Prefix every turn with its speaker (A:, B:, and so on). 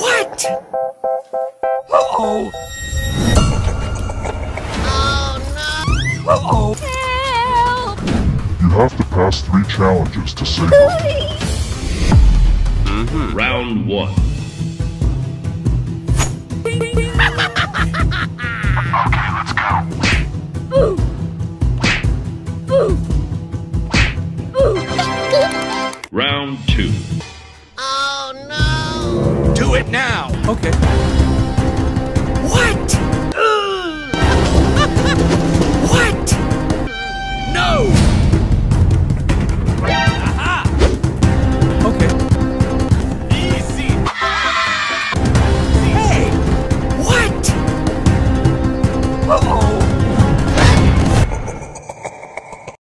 A: what? Uh-oh. Oh, no. Uh-oh. Help!
B: You have to pass three challenges to save her. Mm-hmm.
C: Round one. Round two. Oh no!
A: Do it now. Okay. What?